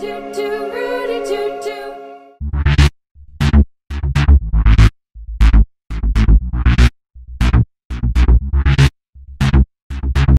do do.